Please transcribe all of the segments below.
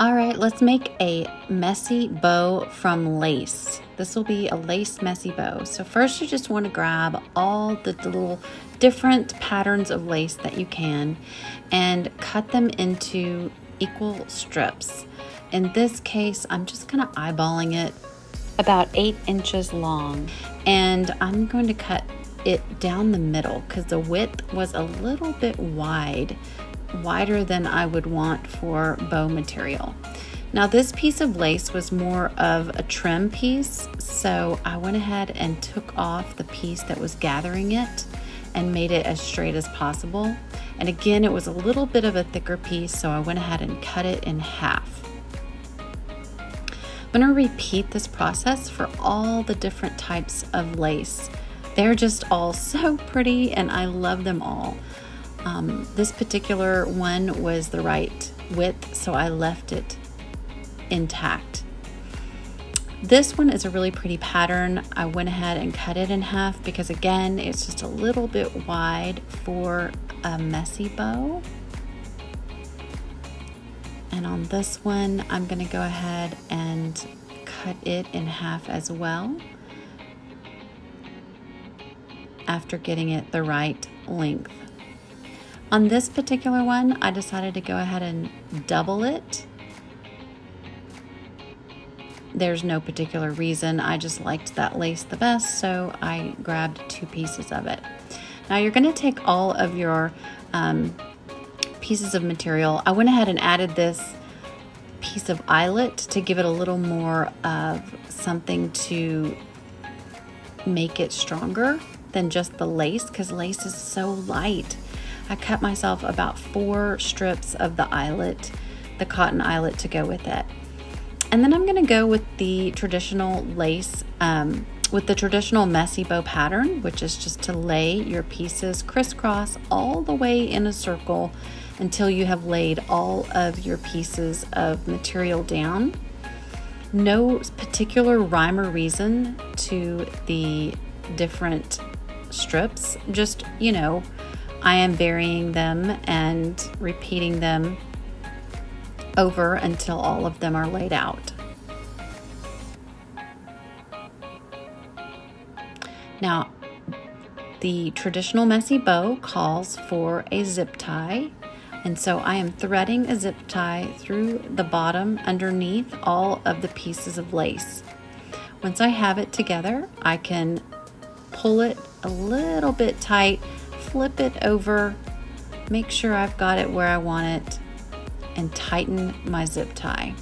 All right, let's make a messy bow from lace. This will be a lace messy bow. So first you just want to grab all the, the little different patterns of lace that you can and cut them into equal strips. In this case, I'm just kind of eyeballing it about eight inches long and I'm going to cut it down the middle because the width was a little bit wide wider than I would want for bow material. Now this piece of lace was more of a trim piece, so I went ahead and took off the piece that was gathering it and made it as straight as possible. And again, it was a little bit of a thicker piece, so I went ahead and cut it in half. I'm gonna repeat this process for all the different types of lace. They're just all so pretty and I love them all. Um, this particular one was the right width, so I left it intact. This one is a really pretty pattern. I went ahead and cut it in half because again, it's just a little bit wide for a messy bow. And on this one, I'm gonna go ahead and cut it in half as well after getting it the right length. On this particular one, I decided to go ahead and double it. There's no particular reason. I just liked that lace the best, so I grabbed two pieces of it. Now you're going to take all of your um, pieces of material. I went ahead and added this piece of eyelet to give it a little more of something to make it stronger than just the lace because lace is so light. I cut myself about four strips of the eyelet, the cotton eyelet to go with it. And then I'm gonna go with the traditional lace, um, with the traditional messy bow pattern, which is just to lay your pieces crisscross all the way in a circle until you have laid all of your pieces of material down. No particular rhyme or reason to the different strips, just, you know, I am varying them and repeating them over until all of them are laid out. Now, the traditional messy bow calls for a zip tie, and so I am threading a zip tie through the bottom underneath all of the pieces of lace. Once I have it together, I can pull it a little bit tight flip it over, make sure I've got it where I want it, and tighten my zip tie.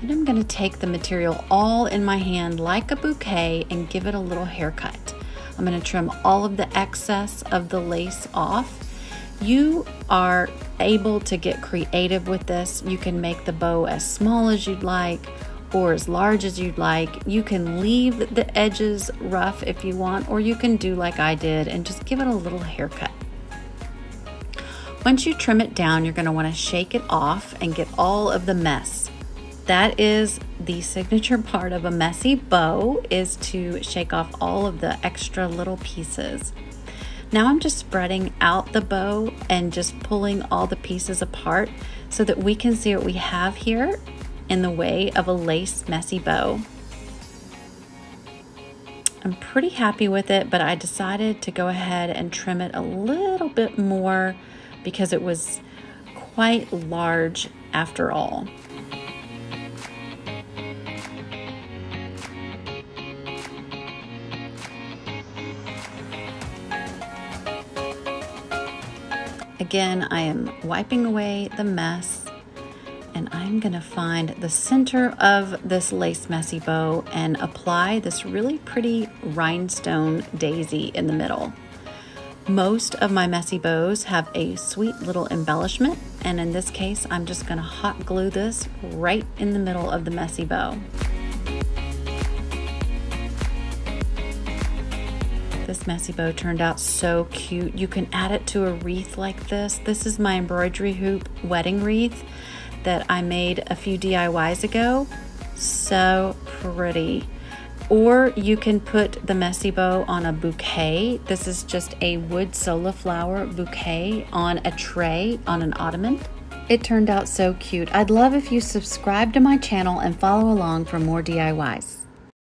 Then I'm going to take the material all in my hand like a bouquet and give it a little haircut. I'm going to trim all of the excess of the lace off. You are able to get creative with this. You can make the bow as small as you'd like or as large as you'd like. You can leave the edges rough if you want, or you can do like I did and just give it a little haircut. Once you trim it down, you're going to want to shake it off and get all of the mess. That is the signature part of a messy bow is to shake off all of the extra little pieces. Now I'm just spreading out the bow and just pulling all the pieces apart so that we can see what we have here in the way of a lace messy bow. I'm pretty happy with it, but I decided to go ahead and trim it a little bit more because it was quite large after all. Again, I am wiping away the mess and I'm gonna find the center of this lace messy bow and apply this really pretty rhinestone daisy in the middle. Most of my messy bows have a sweet little embellishment and in this case I'm just gonna hot glue this right in the middle of the messy bow. This messy bow turned out so cute. You can add it to a wreath like this. This is my embroidery hoop wedding wreath that I made a few DIYs ago. So pretty. Or you can put the messy bow on a bouquet. This is just a wood sola flower bouquet on a tray on an ottoman. It turned out so cute. I'd love if you subscribe to my channel and follow along for more DIYs.